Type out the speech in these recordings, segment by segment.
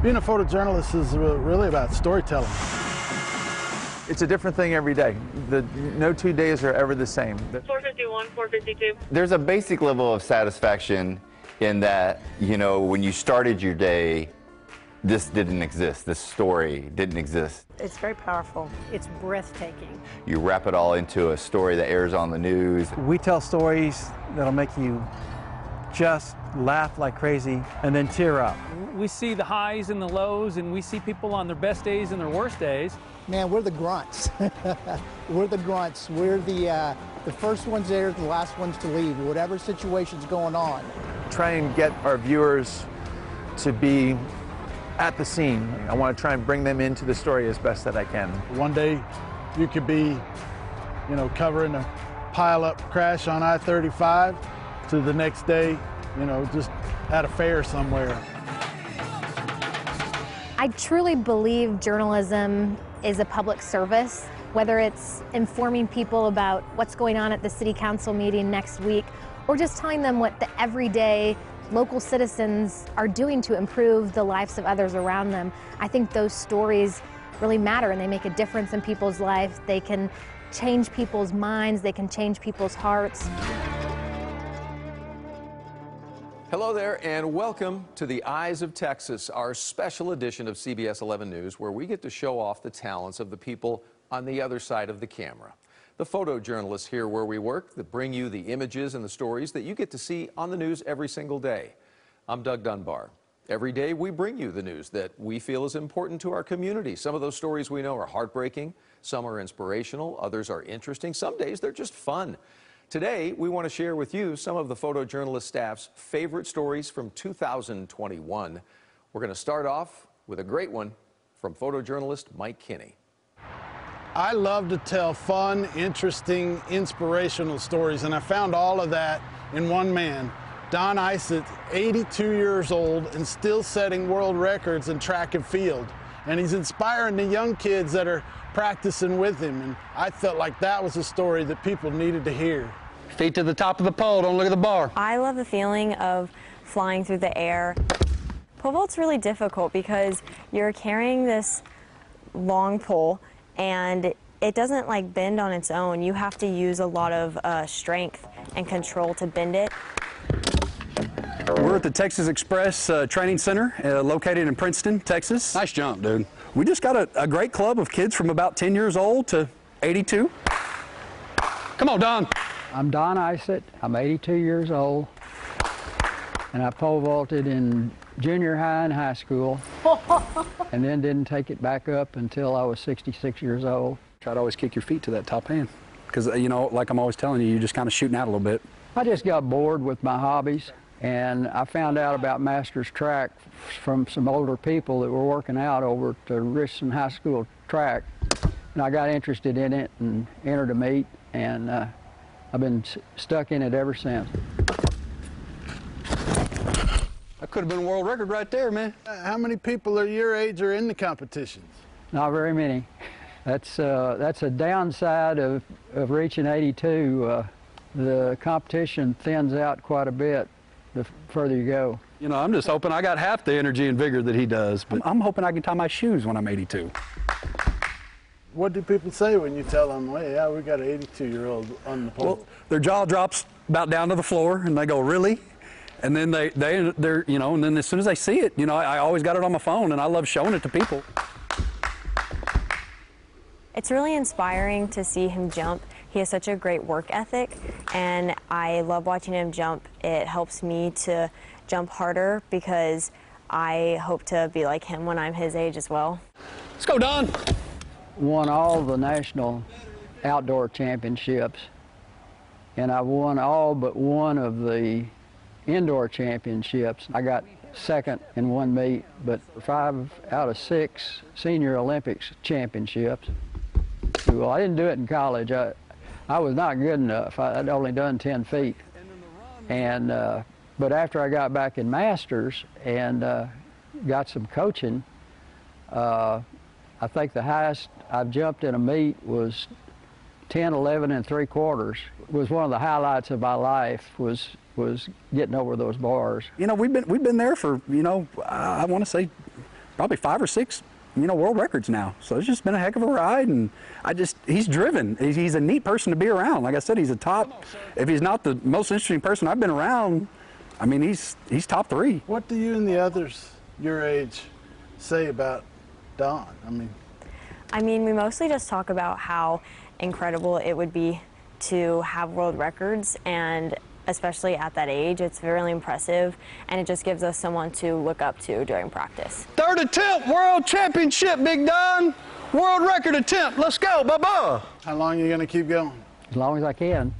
Being a photojournalist is really about storytelling. It's a different thing every day. The, no two days are ever the same. 451, 452. There's a basic level of satisfaction in that, you know, when you started your day, this didn't exist. This story didn't exist. It's very powerful. It's breathtaking. You wrap it all into a story that airs on the news. We tell stories that'll make you just laugh like crazy and then tear up. We see the highs and the lows, and we see people on their best days and their worst days. Man, we're the grunts. we're the grunts. We're the uh, the first ones there, the last ones to leave, whatever situation's going on. Try and get our viewers to be at the scene. I want to try and bring them into the story as best that I can. One day, you could be, you know, covering a pile-up crash on I-35 to the next day, you know, just at a fair somewhere. I truly believe journalism is a public service, whether it's informing people about what's going on at the city council meeting next week, or just telling them what the everyday local citizens are doing to improve the lives of others around them. I think those stories really matter and they make a difference in people's lives. They can change people's minds, they can change people's hearts. Hello there, and welcome to the Eyes of Texas, our special edition of CBS 11 News, where we get to show off the talents of the people on the other side of the camera. The photojournalists here where we work that bring you the images and the stories that you get to see on the news every single day. I'm Doug Dunbar. Every day we bring you the news that we feel is important to our community. Some of those stories we know are heartbreaking, some are inspirational, others are interesting, some days they're just fun. Today, we want to share with you some of the photojournalist staff's favorite stories from 2021. We're going to start off with a great one from photojournalist Mike Kinney. I love to tell fun, interesting, inspirational stories, and I found all of that in one man. Don Isett, 82 years old and still setting world records in track and field. And he's inspiring the young kids that are practicing with him. And I felt like that was a story that people needed to hear. Feet to the top of the pole, don't look at the bar. I love the feeling of flying through the air. Pole vault's really difficult because you're carrying this long pole and it doesn't like bend on its own. You have to use a lot of uh, strength and control to bend it. We're at the Texas Express uh, Training Center uh, located in Princeton, Texas. Nice jump, dude. We just got a, a great club of kids from about 10 years old to 82. Come on, Don. I'm Don Isett. I'm 82 years old. And I pole vaulted in junior high and high school. and then didn't take it back up until I was 66 years old. Try to always kick your feet to that top hand. Because, you know, like I'm always telling you, you're just kind of shooting out a little bit. I just got bored with my hobbies. And I found out about Masters Track from some older people that were working out over at the Richardson High School track. And I got interested in it and entered a meet, and uh, I've been stuck in it ever since. That could have been a world record right there, man. How many people are your age are in the competitions? Not very many. That's, uh, that's a downside of, of reaching 82. Uh, the competition thins out quite a bit the further you go. You know, I'm just hoping I got half the energy and vigor that he does, but I'm hoping I can tie my shoes when I'm 82. What do people say when you tell them, well, yeah, we got an 82 year old on the pole? Well, their jaw drops about down to the floor and they go, really? And then they, they, they're, you know, and then as soon as they see it, you know, I, I always got it on my phone and I love showing it to people. It's really inspiring to see him jump. He has such a great work ethic, and I love watching him jump. It helps me to jump harder because I hope to be like him when I'm his age as well. Let's go, Don. Won all the national outdoor championships, and I've won all but one of the indoor championships. I got second in one meet, but five out of six senior Olympics championships. Well, I didn't do it in college. I, I was not good enough. I, would only done 10 feet. And, uh, but after I got back in Masters and uh, got some coaching, uh, I think the highest I've jumped in a meet was 10, 11 and three quarters. Was one of the highlights of my life was was getting over those bars. You know, we've been we've been there for you know I want to say probably five or six, you know, world records now. So it's just been a heck of a ride, and I just he's driven. He's, he's a neat person to be around. Like I said, he's a top. If he's not the most interesting person I've been around, I mean, he's he's top three. What do you and the others your age say about Don? I mean, I mean, we mostly just talk about how incredible it would be to have world records and especially at that age, it's really impressive and it just gives us someone to look up to during practice. Third attempt, world championship, Big Don. World record attempt. Let's go, bye-bye. How long are you going to keep going? As long as I can.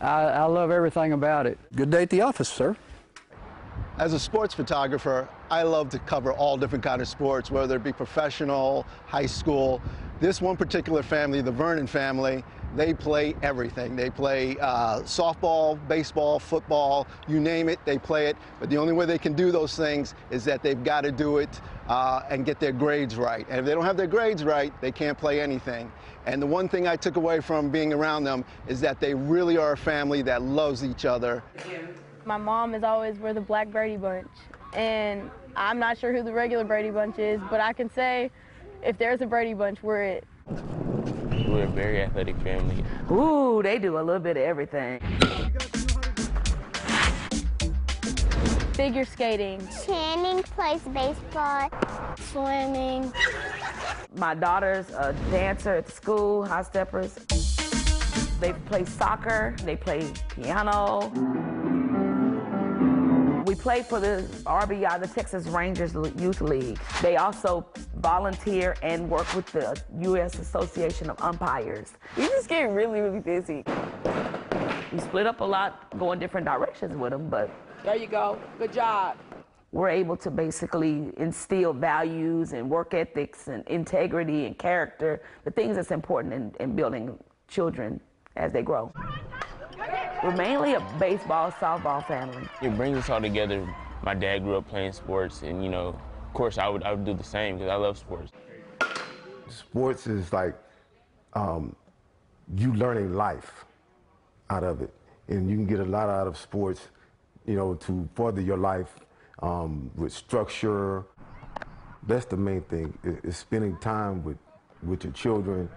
I, I love everything about it. Good day at the office, sir. As a sports photographer, I love to cover all different kind of sports, whether it be professional, high school. This one particular family, the Vernon family, they play everything. They play uh, softball, baseball, football, you name it, they play it. But the only way they can do those things is that they've got to do it uh, and get their grades right. And if they don't have their grades right, they can't play anything. And the one thing I took away from being around them is that they really are a family that loves each other. My mom is always we're the Black Brady Bunch. And I'm not sure who the regular Brady Bunch is, but I can say if there's a Brady Bunch, we're it. We're a very athletic family. Ooh, they do a little bit of everything. Figure skating. Channing plays baseball. Swimming. My daughter's a dancer at school, high steppers. They play soccer, they play piano. We play for the RBI, the Texas Rangers Youth League. They also volunteer and work with the U.S. Association of Umpires. We just get really, really busy. We split up a lot, going different directions with them, but. There you go. Good job. We're able to basically instill values and work ethics and integrity and character, the things that's important in, in building children as they grow. We're mainly a baseball, softball family. It brings us all together. My dad grew up playing sports, and you know, of course, I would I would do the same because I love sports. Sports is like um, you learning life out of it, and you can get a lot out of sports, you know, to further your life um, with structure. That's the main thing is, is spending time with with your children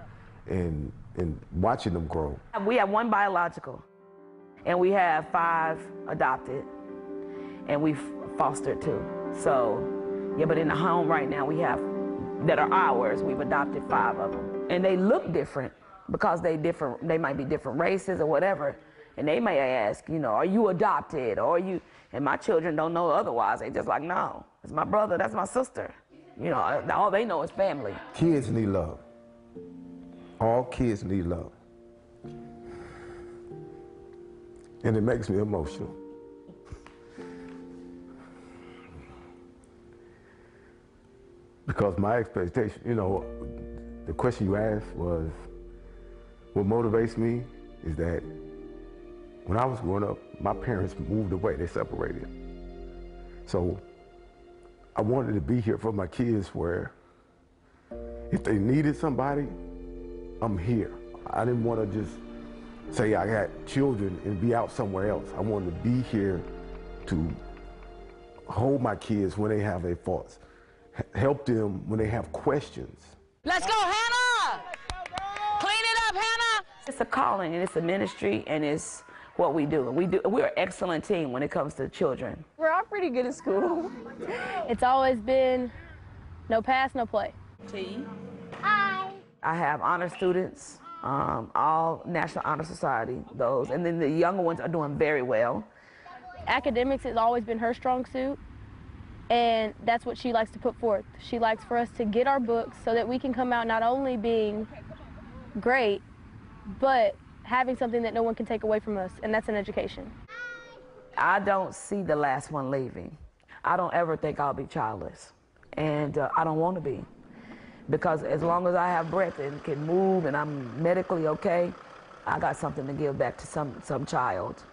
and and watching them grow. We have one biological and we have five adopted, and we've fostered two. So, yeah, but in the home right now, we have that are ours. We've adopted five of them, and they look different because they different. They might be different races or whatever, and they may ask, you know, are you adopted or you? And my children don't know otherwise. They just like, no, it's my brother, that's my sister. You know, all they know is family. Kids need love. All kids need love. And it makes me emotional. Because my expectation, you know, the question you asked was, what motivates me is that when I was growing up, my parents moved away, they separated. So I wanted to be here for my kids where if they needed somebody, I'm here. I didn't want to just say I got children and be out somewhere else. I wanted to be here to hold my kids when they have their faults, help them when they have questions. Let's go, Hannah! Clean it up, Hannah! It's a calling and it's a ministry and it's what we do. We do. We're an excellent team when it comes to children. We're all pretty good at school. it's always been no pass, no play. T. Hi. I have honor students um, all National Honor Society, those. And then the younger ones are doing very well. Academics has always been her strong suit, and that's what she likes to put forth. She likes for us to get our books so that we can come out not only being great, but having something that no one can take away from us, and that's an education. I don't see the last one leaving. I don't ever think I'll be childless, and uh, I don't want to be because as long as I have breath and can move and I'm medically okay, I got something to give back to some, some child.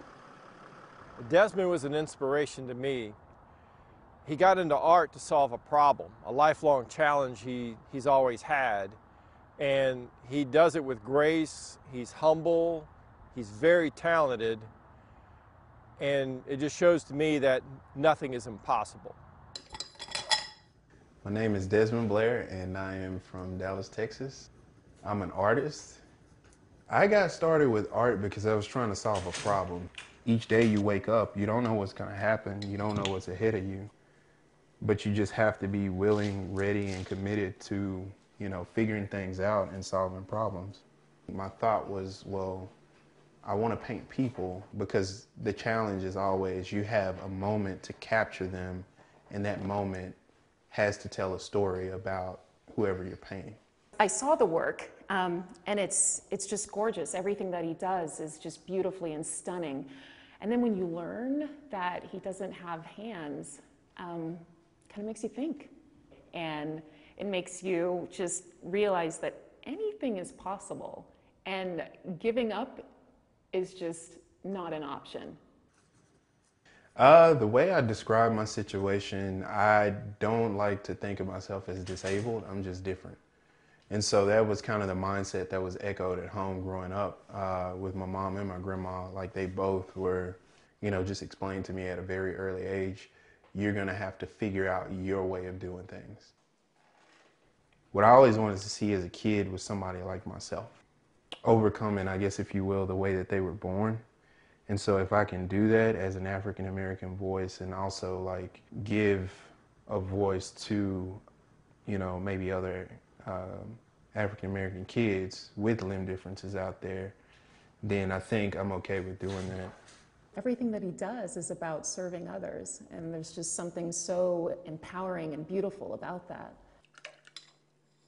Desmond was an inspiration to me. He got into art to solve a problem, a lifelong challenge he, he's always had. And he does it with grace, he's humble, he's very talented, and it just shows to me that nothing is impossible. My name is Desmond Blair, and I am from Dallas, Texas. I'm an artist. I got started with art because I was trying to solve a problem. Each day you wake up, you don't know what's going to happen, you don't know what's ahead of you, but you just have to be willing, ready, and committed to, you know, figuring things out and solving problems. My thought was, well, I want to paint people because the challenge is always you have a moment to capture them, and that moment has to tell a story about whoever you're painting. I saw the work, um, and it's it's just gorgeous. Everything that he does is just beautifully and stunning. And then when you learn that he doesn't have hands, um, kind of makes you think, and it makes you just realize that anything is possible, and giving up is just not an option. Uh, the way I describe my situation, I don't like to think of myself as disabled. I'm just different. And so that was kind of the mindset that was echoed at home growing up uh, with my mom and my grandma. Like they both were, you know, just explained to me at a very early age, you're going to have to figure out your way of doing things. What I always wanted to see as a kid was somebody like myself, overcoming, I guess, if you will, the way that they were born. And so if I can do that as an African American voice and also like give a voice to, you know, maybe other um, African American kids with limb differences out there, then I think I'm okay with doing that. Everything that he does is about serving others, and there's just something so empowering and beautiful about that.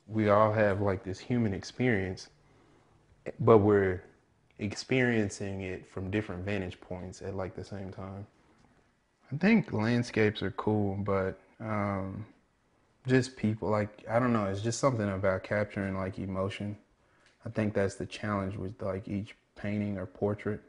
We all have like this human experience, but we're experiencing it from different vantage points at like the same time. I think landscapes are cool, but um, just people like I don't know. It's just something about capturing like emotion. I think that's the challenge with like each painting or portrait.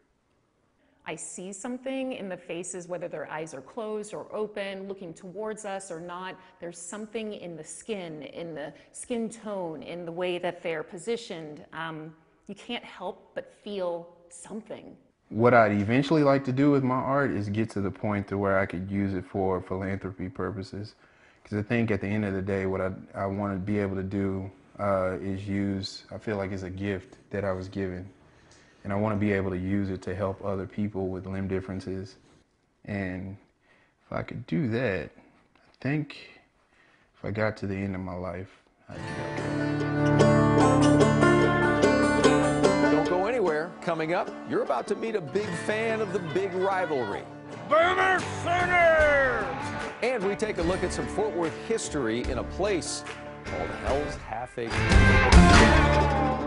I see something in the faces, whether their eyes are closed or open, looking towards us or not. There's something in the skin, in the skin tone, in the way that they're positioned. Um, you can't help but feel something. What I'd eventually like to do with my art is get to the point to where I could use it for philanthropy purposes. Because I think at the end of the day, what I, I want to be able to do uh, is use, I feel like it's a gift that I was given. And I want to be able to use it to help other people with limb differences. And if I could do that, I think if I got to the end of my life, I'd Coming up, you're about to meet a big fan of the big rivalry. Boomer Sooners! And we take a look at some Fort Worth history in a place called Hell's Half Acre.